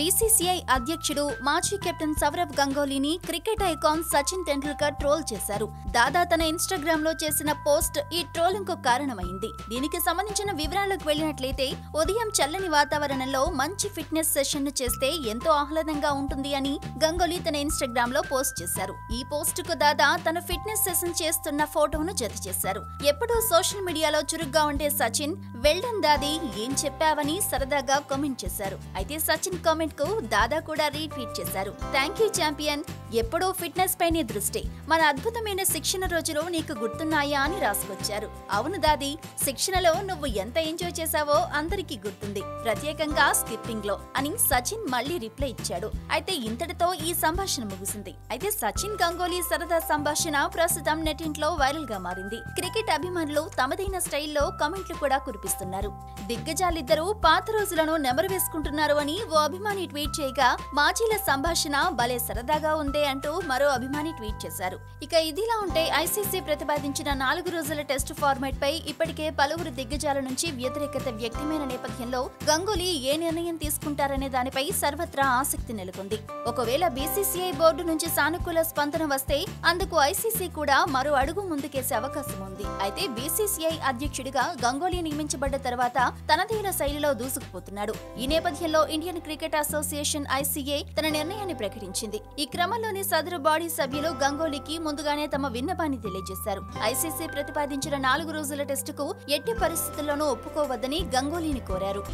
BCCI అధ్యక్షుడు మాజీ captain Sourav గంగోలీని cricket icon Sachin Tendulkar troll చేశారు. దాదా తన ఇన్స్టాగ్రామ్లో చేసిన పోస్ట్ ఈ ట్రోలింగ్కు కారణమైంది. దీనికి సంబంధించిన వివరాలకు వెళ్ళినట్లయితే ఉదయం చల్లని వాతావరణంలో మంచి ఫిట్నెస్ సెషన్ను చేస్తే ఎంతో ఆహ్లాదంగా ఉంటుంది అని గంగోలీ తన ఇన్స్టాగ్రామ్లో పోస్ట్ చేశారు. ఈ పోస్ట్కు దాదా తన ఫిట్నెస్ సెషన్ చేస్తున్న ఫోటోను జత చేశారు ఎప్పుడూ సోషల్ మీడియాలో చురుగ్గా ఉండే సచిన్ వెల్డన్ దాది ఏం చెప్పావని సరదాగా కామెంట్ చేశారు. అయితే సచిన్ కామెంట్కు దాదా కూడా రీట్వీట్ చేశారు. థ్యాంక్ యూ ఛాంపియన్ ఎప్పుడూ ఫిట్నెస్ పైనే దృష్టి. మన అద్భుతమైన శిక్షణ రోజులు నీకు గుర్తున్నాయా అని రాసుకొచ్చారు. అవును దాది శిక్షణలో నువ్వు ఎంత ఎంజాయ్ చేశావో అందరికీ గుర్తుంది. ప్రత్యేకంగా స్కిప్పింగ్లో అని సచిన్ మళ్ళీ రిప్లై ఇచ్చాడు. అయితే ఇంతటితో ఈ సంభాషణ ముగిసింది. అయితే సచిన్ గంగోలీ సరదా సంభాషణ ప్రస్తుతం నెటింట్లో వైరల్గా మారింది. క్రికెట్ అభిమానులు తమదైన స్టైల్లో కామెంట్లు కూడా కురిపిస్తున్నారు దిగ్గజాలిద్దరూ పాత రోజులను నెమరు వేసుకుంటున్నారు అని ఓ అభిమాని ట్వీట్ చేయగా మాజీల సంభాషణ భలే సరదాగా ఉందే అంటూ మరో అభిమాని ట్వీట్ చేశారు. ఇక ఇదిలా ఉంటే ఐసీసీ ప్రతిపాదించిన నాలుగు రోజుల టెస్ట్ ఫార్మాట్ పై ఇప్పటికే పలువురు దిగ్గజాల నుంచి వ్యతిరేకత వ్యక్తమైన నేపథ్యంలో గంగూలీ ఏ నిర్ణయం తీసుకుంటారనే దానిపై సర్వత్రా ఆసక్తి నెలకొంది. ఒకవేళ బీసీసీఐ బోర్డు నుంచి సానుకూల స్పందన వస్తే అందుకు ఐసీసీ కూడా మరో అడుగు ముందుకేసే అవకాశం ఉంది అయితే బీసీసీఐ అధ్యక్షుడిగా గంగూలీ గంగోలీ నియమించబడ్డ తర్వాత తనదైన శైలిలో దూసుకుపోతున్నాడు. ఈ నేపథ్యంలో ఇండియన్ క్రికెట్ అసోసియేషన్ ఐసీఏ తన నిర్ణయాన్ని ప్రకటించింది. ఈ క్రమంలోని సదరు బాడీ సభ్యులు గంగోలీకి ముందుగానే తమ విన్నపాన్ని తెలియజేశారు. ఐసీసీ ప్రతిపాదించిన నాలుగు రోజుల టెస్టుకు ఎట్టి పరిస్థితుల్లోనూ ఒప్పుకోవద్దని గంగోలీని కోరారు.